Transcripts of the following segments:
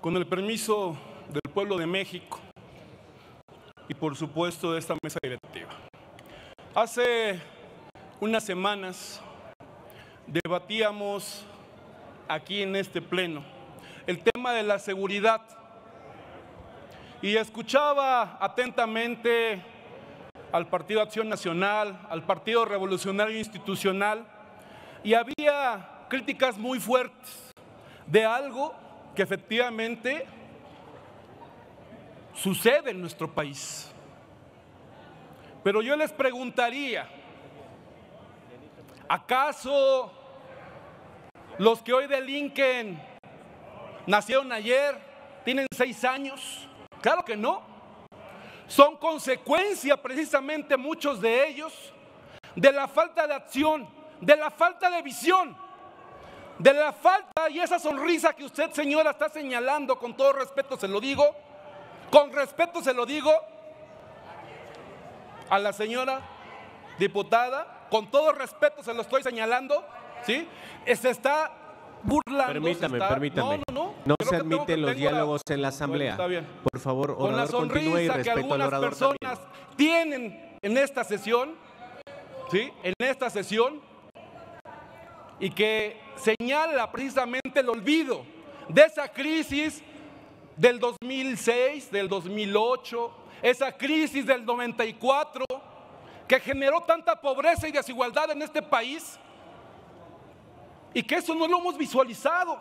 Con el permiso del pueblo de México y por supuesto de esta mesa directiva. Hace unas semanas debatíamos aquí en este pleno el tema de la seguridad y escuchaba atentamente al Partido Acción Nacional, al Partido Revolucionario Institucional y había críticas muy fuertes de algo que efectivamente sucede en nuestro país. Pero yo les preguntaría, ¿acaso los que hoy delinquen nacieron ayer, tienen seis años? Claro que no. Son consecuencia precisamente muchos de ellos de la falta de acción, de la falta de visión, de la falta y esa sonrisa que usted señora está señalando, con todo respeto se lo digo, con respeto se lo digo a la señora diputada, con todo respeto se lo estoy señalando, ¿sí? Se está burlando. Permítame, está- permítame. No, no, no. No se admiten los la- diálogos en la asamblea. Bueno, está bien. Por favor, Con la orador, continúe y sonrisa que algunas orador personas también. tienen en esta sesión, ¿sí? En esta sesión, y que señala precisamente el olvido de esa crisis del 2006, del 2008, esa crisis del 94, que generó tanta pobreza y desigualdad en este país, y que eso no lo hemos visualizado,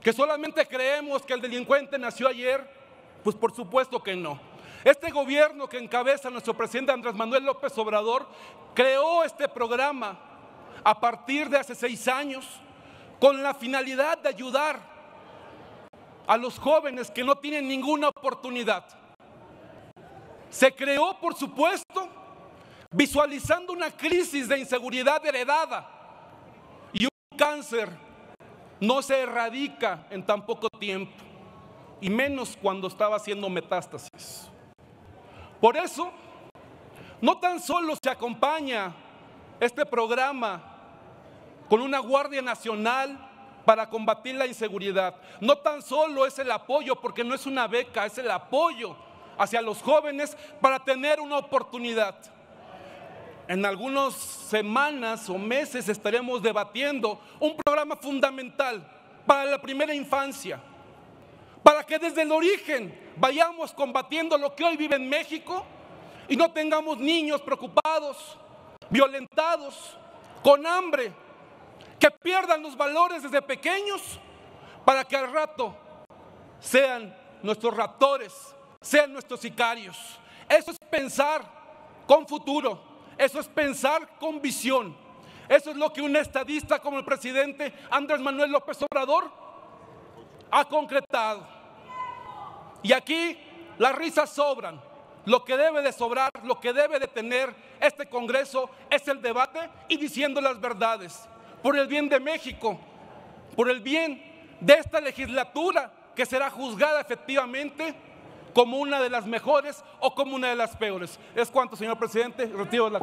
que solamente creemos que el delincuente nació ayer, pues por supuesto que no. Este gobierno que encabeza nuestro presidente Andrés Manuel López Obrador creó este programa a partir de hace seis años con la finalidad de ayudar a los jóvenes que no tienen ninguna oportunidad. Se creó, por supuesto, visualizando una crisis de inseguridad heredada y un cáncer no se erradica en tan poco tiempo, y menos cuando estaba haciendo metástasis. Por eso, no tan solo se acompaña este programa con una Guardia Nacional para combatir la inseguridad, no tan solo es el apoyo, porque no es una beca, es el apoyo hacia los jóvenes para tener una oportunidad. En algunas semanas o meses estaremos debatiendo un programa fundamental para la primera infancia, para que desde el origen vayamos combatiendo lo que hoy vive en México y no tengamos niños preocupados, violentados, con hambre, que pierdan los valores desde pequeños para que al rato sean nuestros raptores, sean nuestros sicarios. Eso es pensar con futuro, eso es pensar con visión. Eso es lo que un estadista como el presidente Andrés Manuel López Obrador ha concretado. Y aquí las risas sobran. Lo que debe de sobrar, lo que debe de tener este Congreso es el debate y diciendo las verdades. Por el bien de México, por el bien de esta legislatura que será juzgada efectivamente como una de las mejores o como una de las peores. Es cuanto, señor presidente. Retiro la.